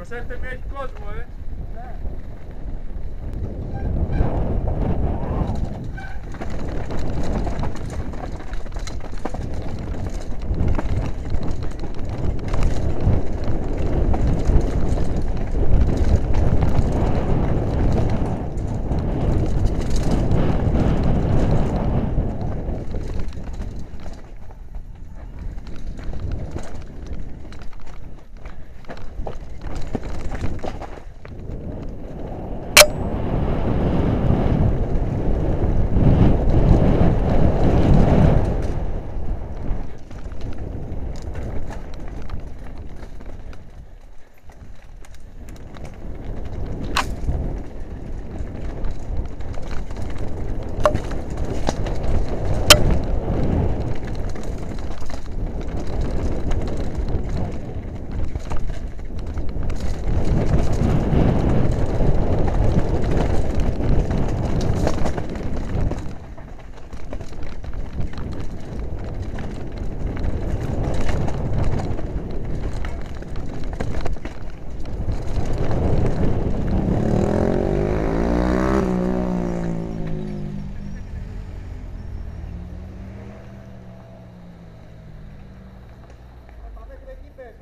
Presente México, ¿eh?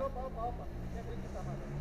Opa, opa, opa. Quer acreditar, mano?